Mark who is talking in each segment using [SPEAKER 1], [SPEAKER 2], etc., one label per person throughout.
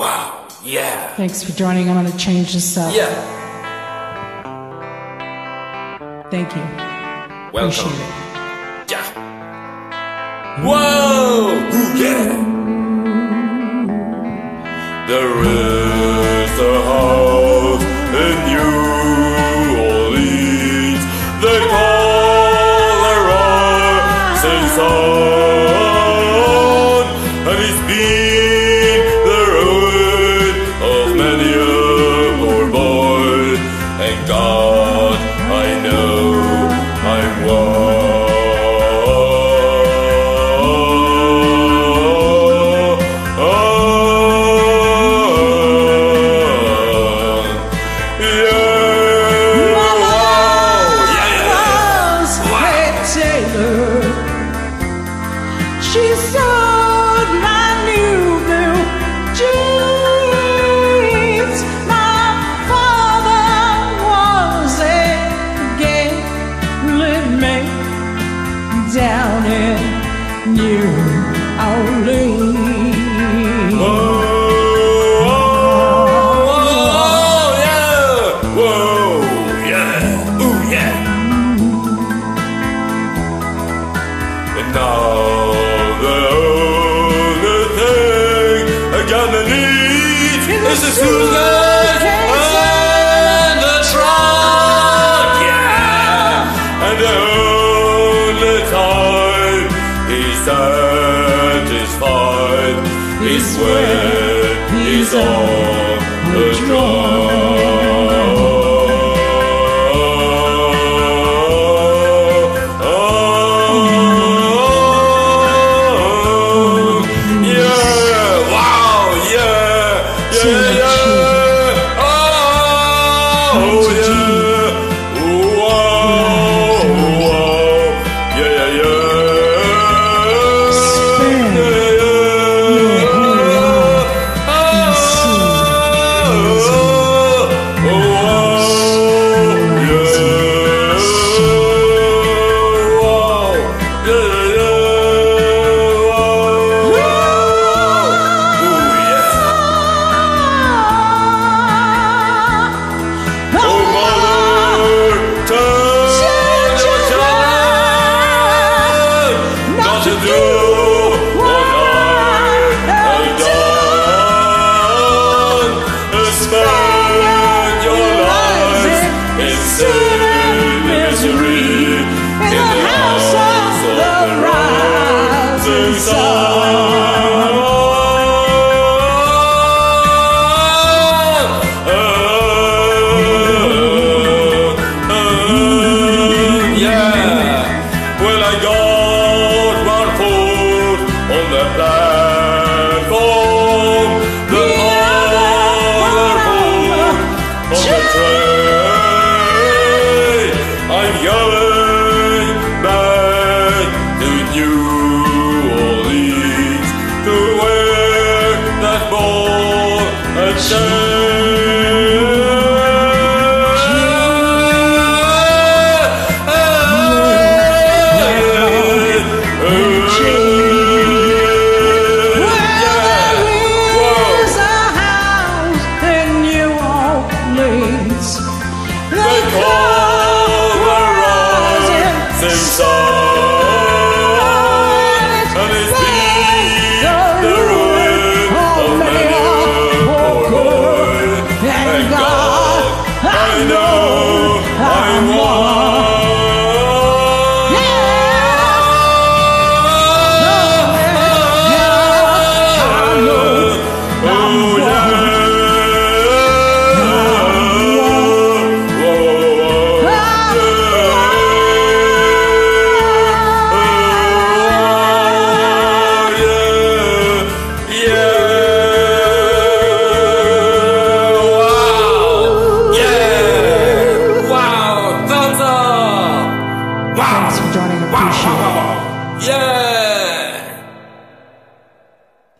[SPEAKER 1] Wow, yeah.
[SPEAKER 2] Thanks for joining. I'm going to change this up.
[SPEAKER 1] Yeah.
[SPEAKER 2] Thank you.
[SPEAKER 1] Welcome.
[SPEAKER 2] Appreciate it.
[SPEAKER 1] Yeah. Whoa! Yeah! The room. This is who's life and the truck, yeah. And the only time he's satisfied is when he's on. bowl and
[SPEAKER 2] serve.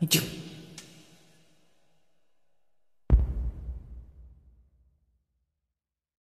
[SPEAKER 2] Идем.